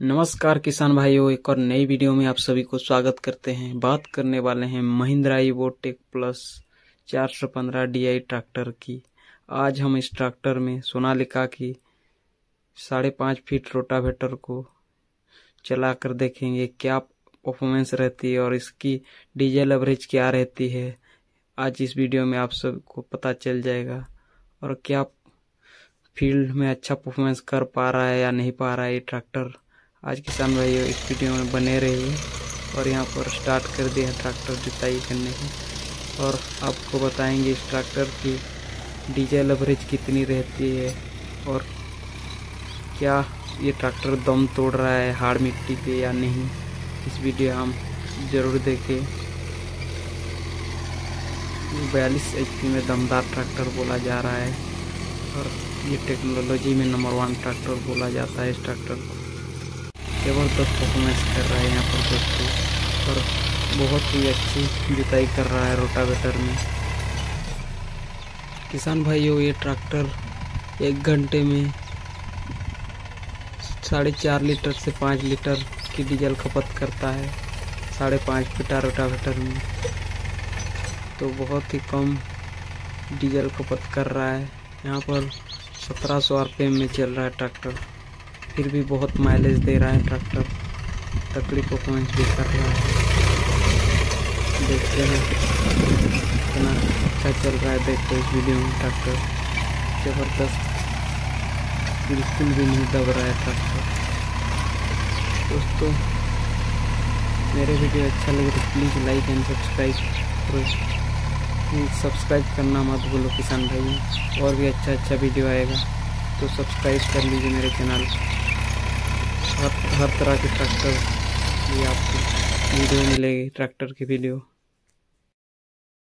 नमस्कार किसान भाइयों, एक और नई वीडियो में आप सभी को स्वागत करते हैं। बात करने वाले हैं Mahindra Yuvo tech plus 415 DI tractor की। आज हम इस ट्रैक्टर में सोनालिका की साढ़े पाँच फीट रोटावेटर को चलाकर देखेंगे क्या परफॉर्मेंस रहती है और इसकी डीजल एवरेज क्या रहती है। आज इस वीडियो में आप सबको पता चल जाएगा और क्या फ़ील्ड में अच्छा परफॉर्मेंस कर पा रहा है या नहीं पा रहा है ये ट्रैक्टर। आज किसान भाई इस वीडियो में बने रहिए और यहाँ पर स्टार्ट कर दिया ट्रैक्टर जुताई करने की। और आपको बताएँगे इस ट्रैक्टर की डीजल एवरेज कितनी रहती है और क्या ये ट्रैक्टर दम तोड़ रहा है हार्ड मिट्टी पे या नहीं, इस वीडियो हम ज़रूर देखें। बयालीस एच में दमदार ट्रैक्टर बोला जा रहा है और ये टेक्नोलॉजी में नंबर वन ट्रैक्टर बोला जाता है इस ट्रैक्टर को। ज़बरदस्त परफॉर्मेंस कर रहा है यहाँ पर दोस्तों और बहुत ही अच्छी जुताई कर रहा है रोटावेटर में। किसान भाइयों, ये ट्रैक्टर एक घंटे में साढ़े चार लीटर से पाँच लीटर की डीजल खपत करता है, साढ़े पाँच फिटा रोटावेटर में। तो बहुत ही कम डीजल खपत कर रहा है। यहाँ पर सत्रह सौ आर में चल रहा है ट्रैक्टर। फिर भी बहुत माइलेज दे रहा है ट्रैक्टर तकड़ी परफॉर्मेंस भी कर रहा है। देखते हैं इतना अच्छा चल रहा है। देखते इस वीडियो में ट्रैक्टर ज़बरदस्त। बिल्कुल भी नहीं दब रहा है ट्रैक्टर दोस्तों, मेरे वीडियो अच्छा लगे तो प्लीज़ लाइक एंड सब्सक्राइब करो। सब्सक्राइब करना मत भूलो किसान भाई। और भी अच्छा अच्छा वीडियो आएगा तो सब्सक्राइब कर लीजिए मेरे चैनल हर हर तरह के ट्रैक्टर भी आपको वीडियो मिलेगी ट्रैक्टर की वीडियो